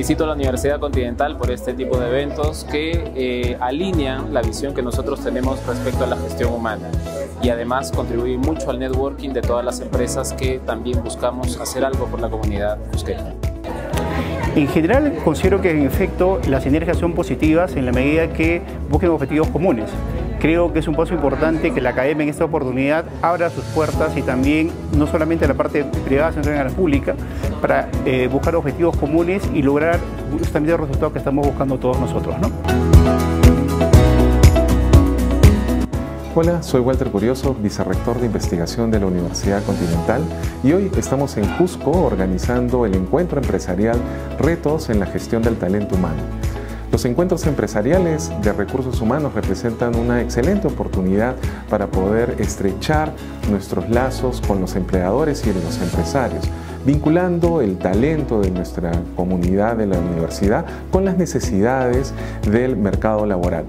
Felicito a la Universidad Continental por este tipo de eventos que eh, alinean la visión que nosotros tenemos respecto a la gestión humana y además contribuyen mucho al networking de todas las empresas que también buscamos hacer algo por la comunidad cusqueña. En general considero que en efecto las sinergias son positivas en la medida que busquen objetivos comunes. Creo que es un paso importante que la academia en esta oportunidad abra sus puertas y también no solamente a la parte privada, sino también a la pública, para eh, buscar objetivos comunes y lograr justamente el resultado que estamos buscando todos nosotros. ¿no? Hola, soy Walter Curioso, vicerrector de investigación de la Universidad Continental y hoy estamos en Cusco organizando el encuentro empresarial Retos en la gestión del talento humano. Los encuentros empresariales de recursos humanos representan una excelente oportunidad para poder estrechar nuestros lazos con los empleadores y los empresarios, vinculando el talento de nuestra comunidad de la universidad con las necesidades del mercado laboral.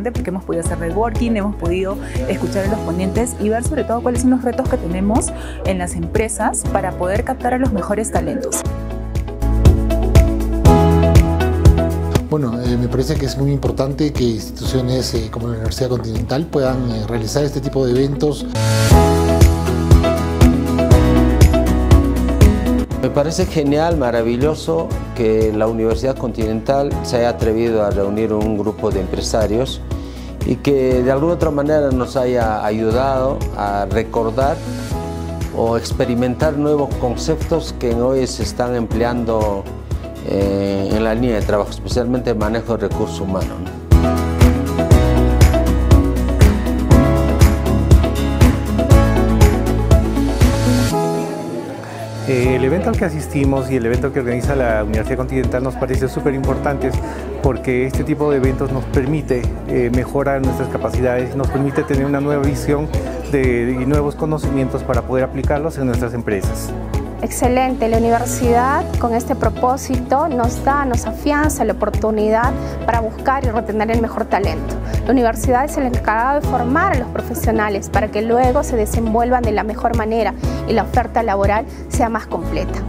Porque hemos podido hacer networking, hemos podido escuchar a los ponentes y ver sobre todo cuáles son los retos que tenemos en las empresas para poder captar a los mejores talentos. Bueno, eh, me parece que es muy importante que instituciones eh, como la Universidad Continental puedan eh, realizar este tipo de eventos. Parece genial, maravilloso que la Universidad Continental se haya atrevido a reunir un grupo de empresarios y que de alguna otra manera nos haya ayudado a recordar o experimentar nuevos conceptos que hoy se están empleando eh, en la línea de trabajo, especialmente el manejo de recursos humanos. El evento al que asistimos y el evento que organiza la Universidad Continental nos parece súper importantes porque este tipo de eventos nos permite eh, mejorar nuestras capacidades, nos permite tener una nueva visión de, y nuevos conocimientos para poder aplicarlos en nuestras empresas. Excelente, la universidad con este propósito nos da, nos afianza la oportunidad para buscar y retener el mejor talento. La universidad es el encargado de formar a los profesionales para que luego se desenvuelvan de la mejor manera y la oferta laboral sea más completa.